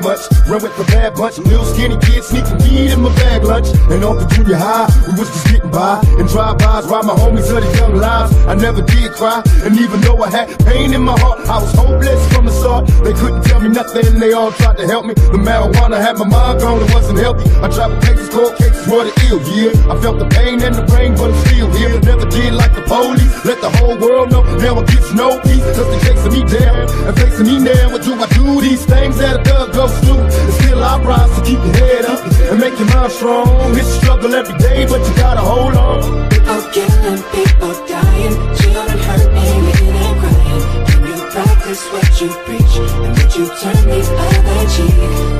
Ran with the bad bunch, little skinny kids sneaking weed in my bag lunch. And off the junior high, we was just getting by. And drive-bys, ride my homies to the young lives. I never did cry, and even though I had pain in my heart, I was hopeless from the start. They couldn't tell me nothing, they all tried to help me. The marijuana had my mind gone, it wasn't healthy. I tried cases, cold cases, were the ill, yeah. I felt the pain and the brain, but I'm still here. Never did like the police, let the whole world know. Now I get no peace, cause they chasing me down and facing me now. What do I do? These things that a thug goes through. And still I rise to keep your head up and make your mind strong. It's a struggle every day, but you gotta hold on. People killing, people dying, children hurting and crying. Can you practice what you preach and would you turn the other cheek?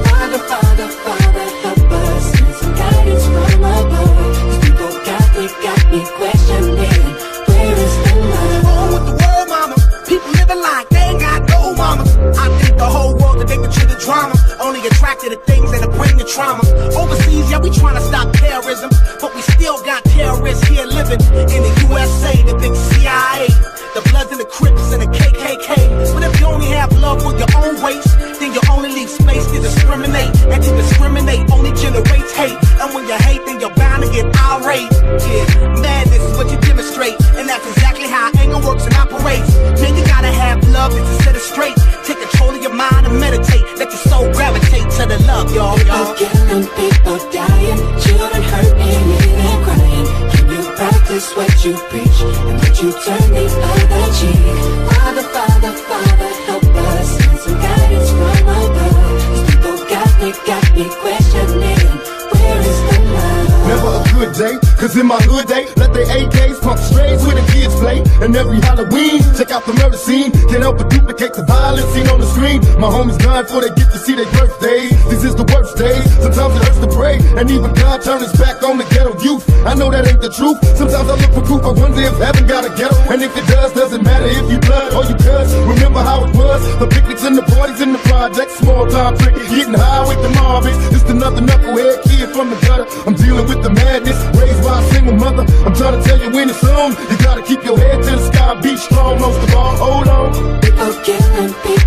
Father, Father, Father, help us. Send some guidance from above. These people got me, got me questioning. Where is the love? on with the world, mama. People living like they ain't got no mama. I think the whole world addicted to the drama. Only attracted to things that bring the trauma. Overseas, yeah, we trying to stop terrorism. But we still got terrorists here living in the USA, the big CIA. The Bloods and the Crips and the KKK. But if you only have love for your own race, then you only leave space to discriminate. And to discriminate only generates hate. And when you hate, then you're bound to get irate. Yeah, madness is what you demonstrate. And that's exactly how anger works and operates. Man, you gotta have love to set it straight. To the love, y'all, People killing, people dying, children hurting and crying. Can you practice what you preach and would you turn the other cheek? Father, Father, Father, help us. Send some guidance from above. These people got me, got me questioning. Where is the love? Day, cause in my hood they let their AKs pump strays where the kids play. And every Halloween, check out the murder scene. Can't help but duplicate the violence seen on the screen. My homies dying before they get to see their birthdays. This is the worst days. Sometimes it hurts to pray, and even God turn his back on the ghetto youth. I know that ain't the truth. Sometimes I look for proof. I wonder if heaven got a ghetto. And if it does, doesn't matter if you blood or you cuz. Remember how it was? The picnics and the parties in the projects. Small time cricket, getting high with the Marvins. Just another knucklehead kid from the gutter. I'm dealing with the madness. Raised by a single mother. I'm trying to tell you when it's on. You gotta keep your head to the sky. Be strong, most of all. Hold on. People killing, people